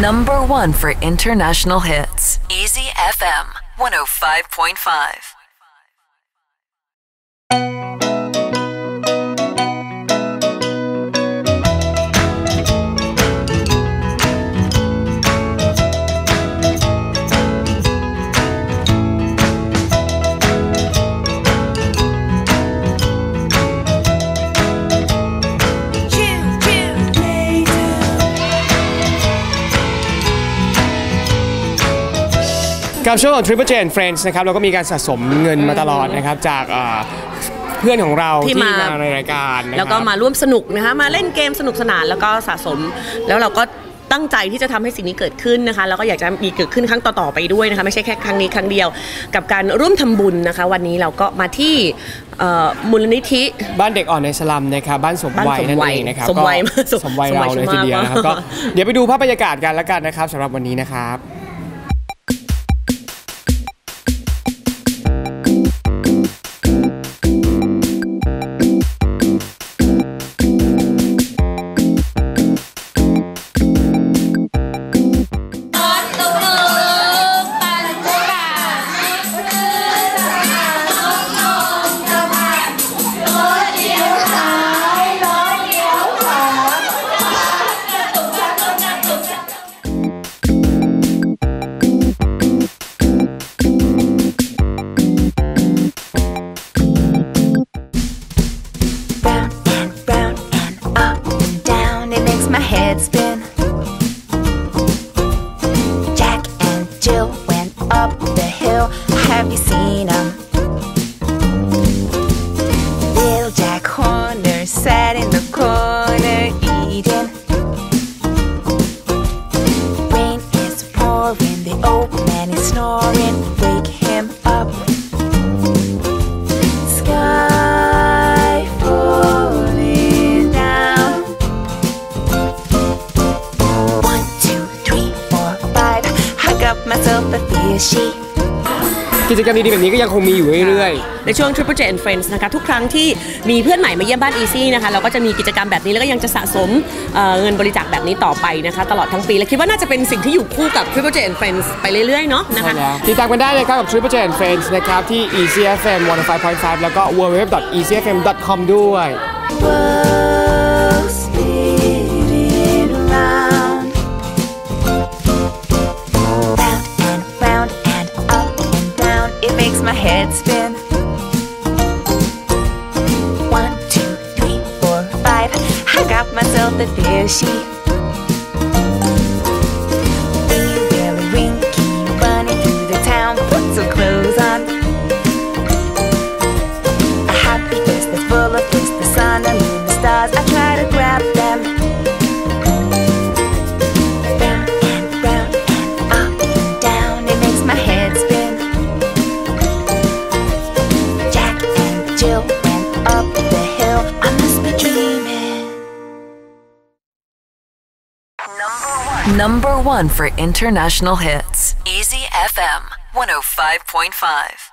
Number one for international hits. Easy FM 105.5. กับช่วงของ Triple J and Friends นะครับเราก็มีการสะสมเงินมาตลอดนะครับจากเอ่อเพื่อนของเราที่ที่มา มาในรายการนะครับ แล้วก็มาร่วมสนุกนะคะมาเล่นเกมสนุกสนานแล้วก็สะสม แล้วเราก็ตั้งใจที่จะทำให้สิ่งนี้เกิดขึ้นนะคะแล้วก็อยากจะมีเกิดขึ้นครั้งต่อๆไปด้วยนะคะไม่ใช่แค่ครั้งนี้ครั้งเดียว กับการร่วมทำบุญนะคะ วันนี้เราก็มาที่เอ่อมูลนิธิ บ้านเด็กอ่อนในสลัมนะครับบ้านสมวัยบ้านสมนั่นวัยเองนะครับสมวัยก็มากสมสมวัยสมวัเรายเลยมากทีเดียวนะครับมาก ก็เดี๋ยวไปดูภาพบรรยากาศกันแล้วกันนะครับสำหรับวันนี้นะครับ up the hill. Have you seen them? Little Jack Horner sat in the corner eating. Rain is pouring. The old man is snoring. กิจกรรมดีๆแบบนี้ก็ยังคงมีอยู่เรื่อยในช่วง Triple J and Friends นะคะทุกครั้งที่มีเพื่อนใหม่มาเยี่ยมบ้าน Easy นะคะเราก็จะมีกิจกรรมแบบนี้แล้วก็ยังจะสะสมเอ่อเงินบริจาคแบบนี้ต่อไปนะคะ ตลอดทั้งปี และคิดว่าน่าจะเป็นสิ่งที่อยู่คู่กับ Triple J and Friends ไปเรื่อยๆเนาะๆนะใช่คะ แล้วติดตามกันได้เลยครับกับ Triple J and Friends นะครับ ที่ ECFM 105.5 แล้วก็ www.ecfm.com ด้วย World It makes my head spin. One, two, three, four, five. I got myself a fishy. Winky, Willy, Winky, running through the town. Put some clothes Number one for international hits. Easy FM 105.5.